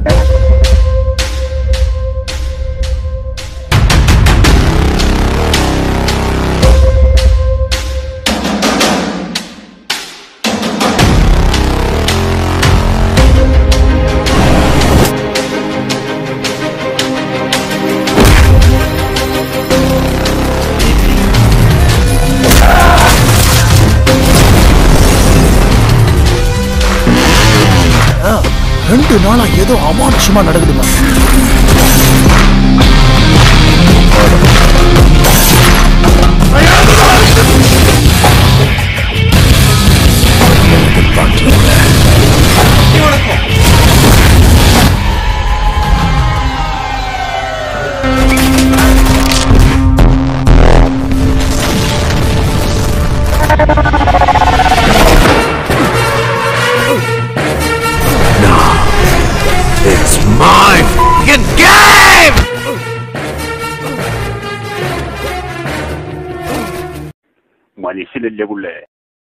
Música ரெண்டு நாளா ஏதோ அமானுஷமா நடக்குதுமா you. My Get game! Moi, les filets de.